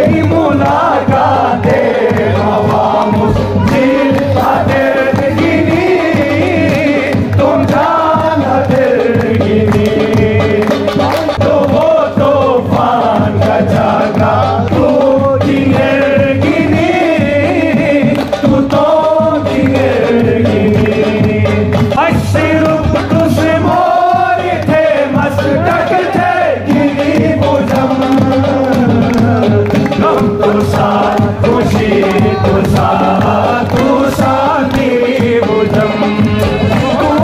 तेरी मुलाकात तुषा तुषा तुषा तिरिबुधम्